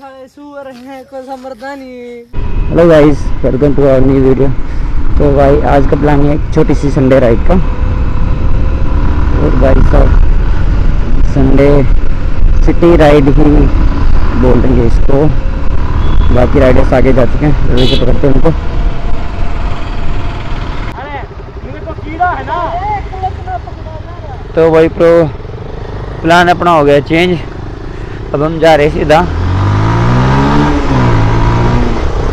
Hello guys welcome to our new video तो भाई आज का प्लान है एक छोटी सी संडे राइड का। और भाई साहब संडे सिटी राइड ही बोल देंगे इसको। बाकी राइडर्स आगे जा चुके हैं रवि से पकड़ते हैं उनको। तो भाई प्रो प्लान अपना हो गया चेंज अब हम जा रहे हैं सीधा।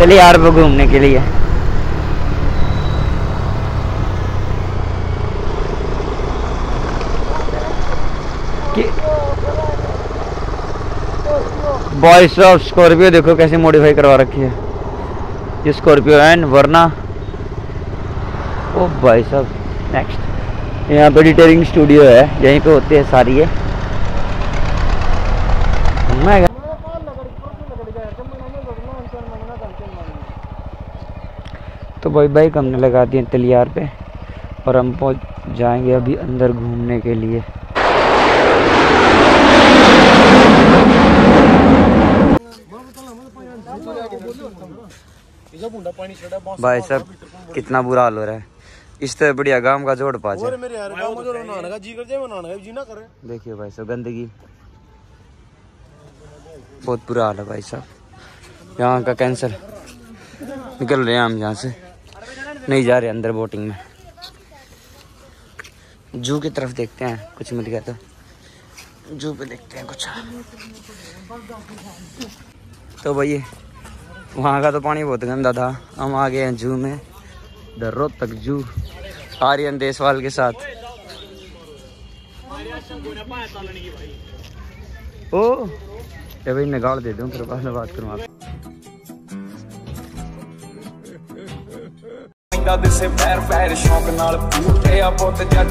चलिए यार वो घूमने के लिए। बॉयस ऑफ़ स्कॉर्पियो देखो कैसे मॉडिफाई करवा रखी है। ये स्कॉर्पियो एंड वरना ओ भाई साहब नेक्स्ट यहाँ पे एडिटिंग स्टूडियो है, यहीं पे होती है सारी ये। तो भाई बाइक हमने लगा दी है तलियार पे और हम पहुँच जाएँगे अभी अंदर घूमने के लिए। भाई साहब कितना बुरा हाल हो रहा है। इस तरह बढ़िया गाँव का जोड़ कर जाए देखिए भाई साहब गंदगी। बहुत बुरा हाल है भाई साहब। यहाँ का कैंसर। निकल रहे हैं हम यहाँ से। नहीं जा रहे अंदर बोटिंग में। जू की तरफ़ देखते हैं, कुछ मिल गया तो। जू पे देखते हैं कुछ। तो भैया वहाँ का तो पानी बहुत गंदा था। हम आ गए हैं जू में दर्रो तक जू। आर्यन देसवाल के साथ। ओ भाई निकाल दे दूँ, फिर बाद में बात करूँ ਦਾ ਦਿਸੇ ਪੈਰ ਪੈਰ ਸ਼ੌਂਕ ਨਾਲ ਪੂਰੇ ਆ ਪੁੱਤ ਜੱਟ।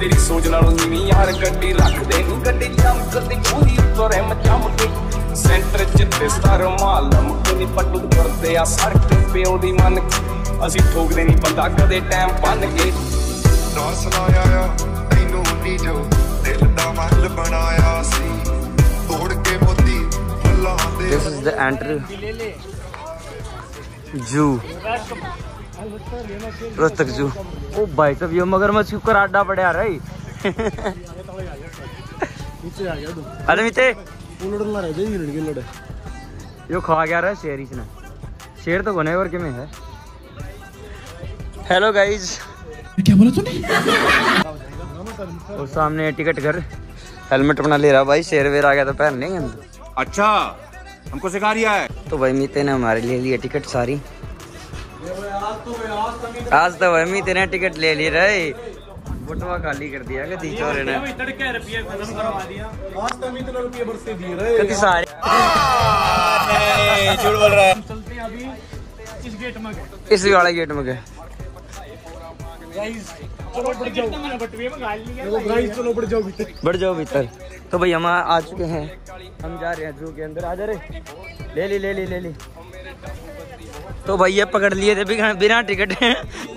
ਤੇਰੀ ਸੋਚ ਨਾਲੋਂ ਨੀਵੀਂ ਯਾਰ ਗੱਡੀ ਰੱਖ ਦੇ। ਨੂੰ ਗੱਡੀ ਚਮਕਦੀ ਪੂਰੀ ਉੱਤੋਂ ਰਿਮ ਚਮਕੇ ਸੈਂਟਰ ਚਿੱਤੇ ਸਟਾਰ ਮਾਲਮ ਕੋਈ ਪੱਟੂ ਕਰਦੇ ਆ ਸੜਕ ਪਿਓ ਦੀ ਮਨ ਅਸੀਂ ਠੋਕਦੇ ਨਹੀਂ ਬੰਦਾ ਕਦੇ ਟਾਈਮ ਬੰਨ ਕੇ। ਨਾ ਸੁਣਾਇਆ ਤੈਨੂੰ ਨਹੀਂ ਜੋ ਦਿਲ ਦਾ ਮਹਿਲ ਬਣਾਇਆ ਸੀ। ਤੋੜ ਕੇ ਮੋਤੀ ਫੁੱਲਾਂ ਦੇ ਦਿਸ ਇਜ਼ ਦ ਐਂਟਰ ਜੂ रोहतक जू। ओ भाई साहब ये मगरमच्छ क्यों कराडा पड़े आ रही अरे मिते यो खा गया रहा शेर इसने। शेर तो कोने और के में है? हेलो गाइस क्या बोला तूने? और सामने टिकट घर। हेलमेट अपना ले रहा भाई शेर वेर आ गया तो पहन नहीं हम अच्छा हमको सिखा रिया है। तो भाई मीते ने हमारे लिए लिया टिकट सारी। आज तो भाई मीते ने टिकट ले ली रहे। बटवा खाली कर दिया कदी चोरे ने। आज तक इतने रुपये बरसे दिए रहे। कदी सारे। झूठ बोल रहा है। इस वाले गेट में गए। चलो बढ़ जाओ। देखो गाइस चलो बढ़ जाओ भीतर। बढ़ जाओ भीतर। तो भाई हम आ चुके हैं। हम जा रहे हैं जू के अंदर। आ जा रहे ले ली ले ली ले ली। तो भाई ये पकड़ लिए थे बिना टिकट।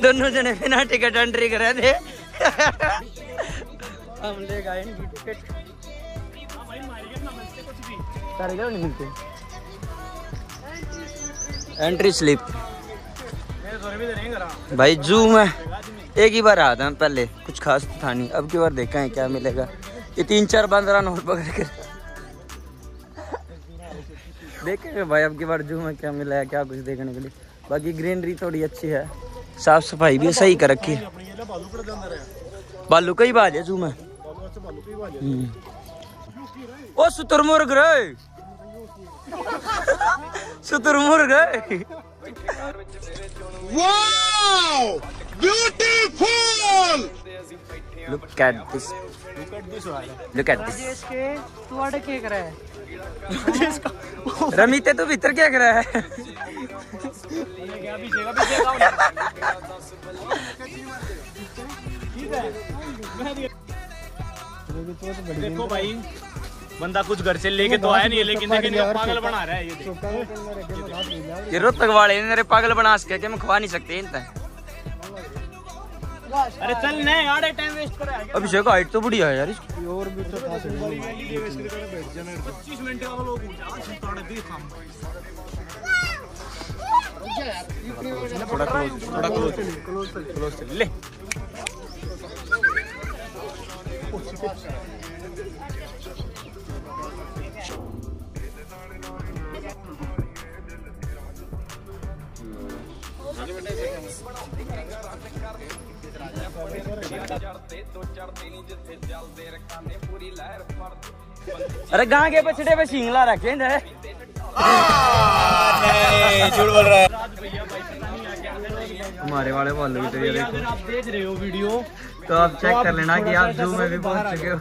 दोनों जने बिना टिकट एंट्री करे थे। हम ले गए इनकी टिकट नहीं मिलते। एंट्री स्लिप भाई जू में एक ही बार आया था पहले। कुछ खास था नहीं। अब की बार देखा है क्या मिलेगा। ये तीन चार बंदरा नोट पकड़ कर देखेंगे भाई, अब की बार जू में क्या मिला है, क्या कुछ देखने के लिए। बाकी ग्रीनरी थोड़ी अच्छी है। साफ़ सफ़ाई भी सही कर रखी है। बालू कई बाज है, जू में। बालू से बालू की बात हम्म। ओ रे शुतुरमुर्ग रे Look at this. Look at this. तुआड़े के करे रमीते तू भीतर क्या कर रहा है देखो भाई बंदा कुछ घर से लेके तो आया नहीं है लेकिन लेकिन ये पागल बना रहा है ये देखो। ये रोहतक वाले मेरे पागल बना सके कि मैं खवा नहीं सकते इन तक अरे चल नहीं यार टाइम वेस्ट कर अभिषेक हाइट तो बढ़िया है यार इसकी। और भी तो था पच्चीस मिनट का लोग थोड़ा क्लोज थोड़ा क्लोज क्लोज ले। अरे गां के पछड़े पे सिंगला रखे ने झूठ बोल रहा है। हमारे वाले भालू भी तो अगर आप देख रहे हो वीडियो। तो आप चेक कर लेना कि आप जू में भी पहुँच चुके हो।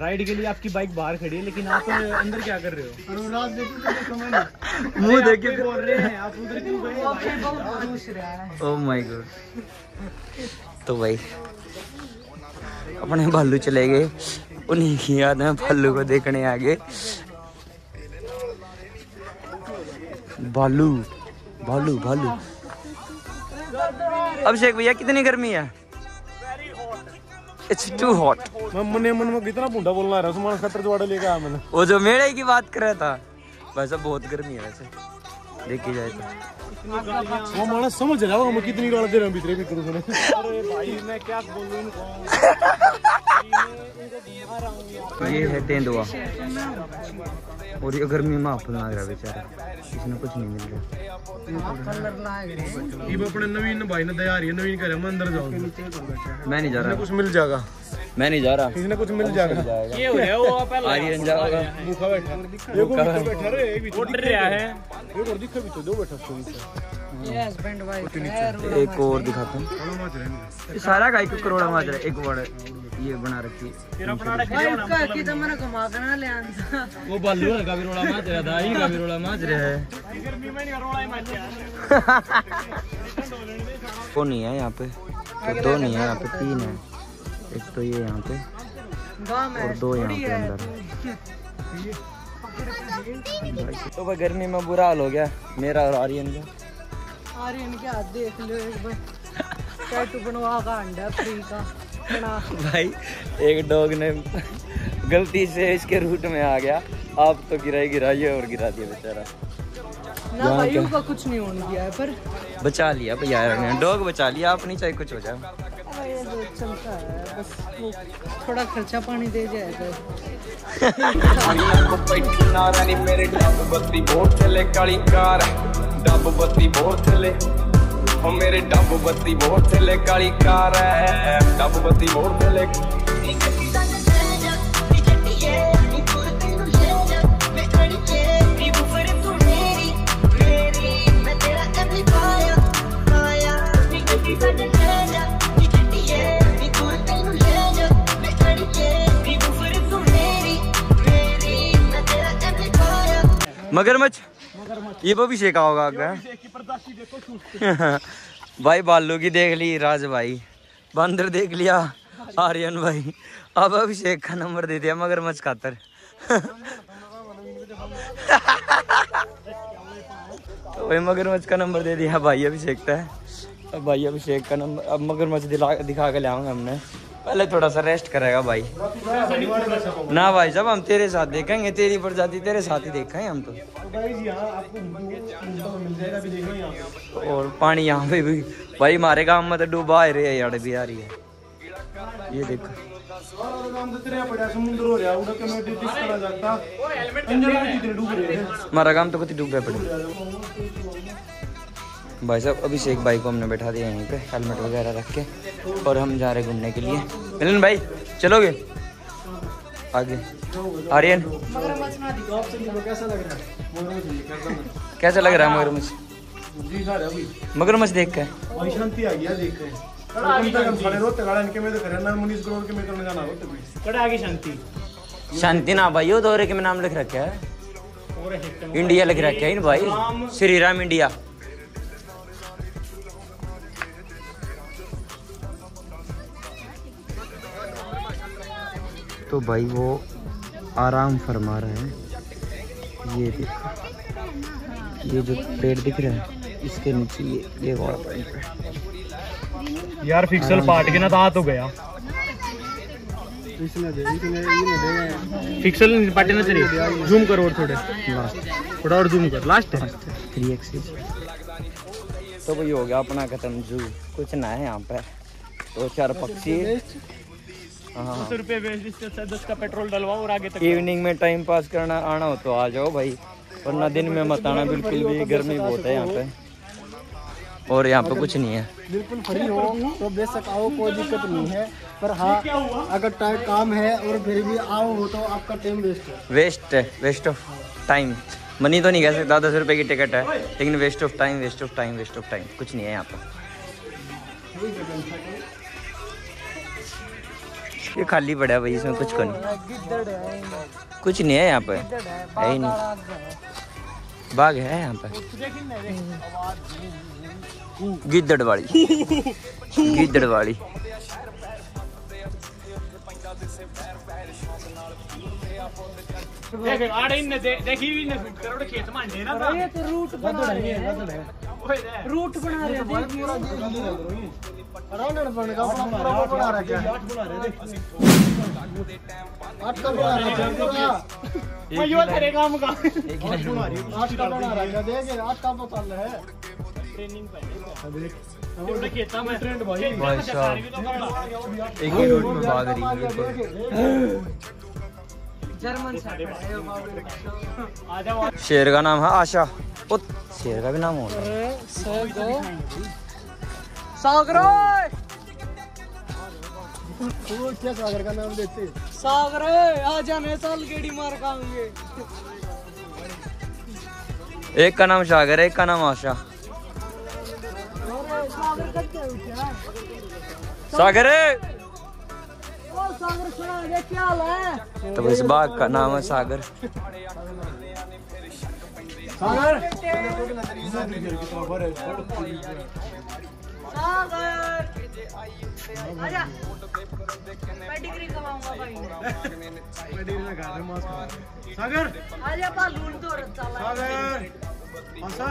राइड के लिए आपकी बाइक बाहर खड़ी है लेकिन आप अंदर क्या कर रहे हो? मुँह देखिए बोल रहे हैं आप उधर क्यों गए? ओ माय गॉड तो भाई अपने भालू चले गए। उन्हीं की याद में भालू को देखने आ गए। भालू भालू भालू। अभिषेक भैया कितनी गर्मी है? इट्स टू हॉट मैं मन में कितना भूडा बोलना रहा सुमान खतर जुआड़ा लेके आया मैंने। वो जो मेले की बात कर रहा था वैसे बहुत गर्मी है वैसे। देखी जाए तो। वो माना समझ रहा होगा मैं कितनी गाल दे रहा हूँ भीतरे भीतर उसने अरे भाई मैं क्या बोलूँ इनको? ये है तेंदुआ। और ये गर्मी में आप लग रहा बेचारा। इसने कुछ नहीं मिल रहा। ये अपने नवीन भाई ने है नवीन कह रहा मैं अंदर जाऊँगा। मैं नहीं जा रहा। कुछ मिल जाएगा। मैं नहीं जा रहा। इसने कुछ मिल जाएगा। ये हो रहा वो पहले आर्यन जाएगा भूखा बैठा। देखो बैठा। रे एक भीतर उठ रहा है। एक और दिखा भी तो दो बैठा उसके नीचे। ये हस्बैंड वाइफ है एक और दिखाता हूँ। रहे हैं ये सारा का एक करोड़ा माजरा है, एक वर्ड ये बना रखी है। तेरा भाई उसका की तो मैंने घुमा के ना ले आंदा वो बालू है का भी रोड़ा माज रहा था ही का भी रोड़ा माज रहा है। गर्मी में नहीं रोड़ा ही मच गया वो नहीं है यहाँ पे। तो दो नहीं है यहाँ पे तीन है। एक तो ये यहाँ पे और दो यहाँ पे अंदर। तो भाई गर्मी में बुरा हाल हो गया मेरा और आर्यन का। आर्यन के हाथ देख लो एक बार। टैटू बनवा का अंडा फ्री का। बना। भाई एक डॉग ने गलती से इसके रूट में आ गया। आप तो गिरा ही गिरा और गिरा दिया बेचारा। ना भाई का कुछ नहीं होने दिया है पर बचा लिया भैया ने डॉग बचा लिया आप नहीं चाहे कुछ हो जाए। ये तो चलता है बस वो थोड़ा खर्चा पानी दे मेरे डब बत्ती बहुत चले ओ मेरे डब बत्ती बहुत चले काली कार है डब बत्ती बहुत चले मगरमच्छ? ये वो भी शेखा होगा आगे। भाई बालू की देख ली, राज भाई। बंदर देख लिया, आर्यन भाई। अब अभिषेक का नंबर दे दिया, मगरमच्छ खातर। तो भाई मगरमच्छ का नंबर दे दिया, भाई अभिषेक अब भाई अभिषेक का नंबर अब मगरमच्छ दिला दिखा के लाऊँगा हमने। पहले थोड़ा सा रेस्ट करेगा भाई। ना भाई साहब हम तेरे साथ देखेंगे, तेरी प्रजाति तेरे साथ ही देखेंगे हम तो। और पानी यहाँ पे भी, भाई हमारे गाँव में तो डूबा रही है, यार भी आ रही है। ये देखो। हो हैं हमारा काम तो कति डूबे पड़े। भाई साहब अभिषेक भाई को हमने बैठा दिया यहीं पे हेलमेट वगैरह रख के और हम जा रहे घूमने के लिए। मिलन भाई चलोगे? आगे। आर्यन? कैसा लग रहा है मगरमच्छ? अभी मगरमच्छ देख के। शांति आ गया देख के से तो शांति ना भाई दौरे के में नाम लिख रखा है। इंडिया लिख रखा है इन भाई। श्री राम इंडिया। तो भाई वो आराम फरमा रहे हैं। ये देखो। ये जो पेड़ दिख रहा है इसके नीचे ये ये वाला पॉइंट यार फिक्सल पार्ट के ना तो आ तो गया। इसने दे इसने ये दे फिक्सल पार्टी ना तेरी। जूम करो और थोड़े। थोड़ा और जूम कर। लास्ट है। थ्री एक्सिस तो वही हो गया अपना खत्म जू कुछ ना है यहाँ पे। दो चार पक्षी। इससे अच्छा दस का पेट्रोल डलवाओ और आगे तक इवनिंग में टाइम पास करना आना हो तो आ जाओ भाई। वरना दिन में मत आना बिल्कुल भी गर्मी बहुत है यहाँ पे। और यहाँ पे कुछ नहीं है। बिल्कुल फ्री हो तो बेशक आओ कोई दिक्कत नहीं है। पर हाँ अगर टाइम काम है और फिर भी आओ हो तो आपका टाइम वेस्ट है। वेस्ट है वेस्ट ऑफ़ टाइम मनी तो नहीं कह सकता दस रुपए की टिकट है लेकिन waste of time waste of time waste of time कुछ नहीं है यहाँ पे। ये खाली पड़ा है भाई इसमें कुछ को नहीं कुछ नहीं है यहाँ पर। है है ही नहीं। बाग है बाघ है यहाँ पे गिद्दड़ वाली गिद्दड़ वाली देख आड़े इनने दे देखी भी ने फिट करो खेत में अंडे ना ये तो रूट बना रहे हैं। रूट बना रहे हैं देखिए बन का पूरा बना रखा है आठ का बना रखा है मैं यो तेरे काम का आठ का बना रखा देख आठ का तो चल है ट्रेनिंग पे देख खेता में ट्रेंड भाई भाई साहब एक ही रूट में भाग रही है बिल्कुल जर्मन शैफर्ड आ जाओ शेर का नाम है आशा। शेर का भी नाम है। अरे सगो सागर वो क्या सागर का नाम देते सागर आ जाने साल गेड़ी मार खाएँगे एक का नाम सागर है एक का नाम आशा सागर कब उठा सागर ओ सागर सुना ये क्या है तो इस बाघ का नाम है सागर सागर सागर आजा मैं डिग्री कमाऊँगा भाई सागर। आजा बालून चला सागर आशा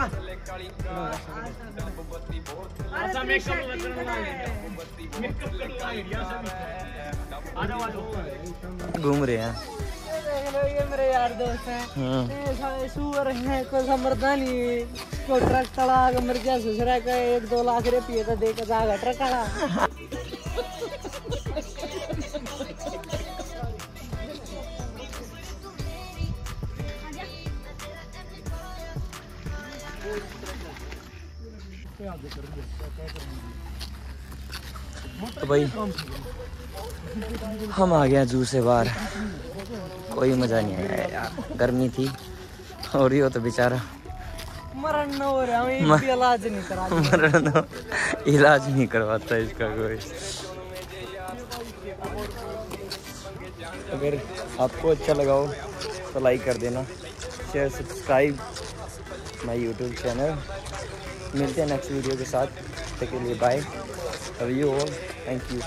अरे मेकअप मेकअप करना मेकअप करना आइडिया सब आ जाओ घूम रहे हैं। ये मेरे यार दोस्त। हैं। ये सारे सुअर कोई समझता नहीं ट्रक चला के मर गया ससुरा का एक दो लाख रुपये तो दे के जाएगा ट्रक वाला तो भाई हम आ गए जू से बाहर। कोई मज़ा नहीं आया यार। गर्मी थी और यो तो बेचारा मरण न हो रहा हमें इलाज नहीं करा मरण इलाज नहीं करवाता इसका कोई। अगर आपको अच्छा लगा हो तो लाइक कर देना। Share subscribe my YouTube channel मिलते हैं नेक्स्ट वीडियो के साथ। तब के लिए bye love you all thank you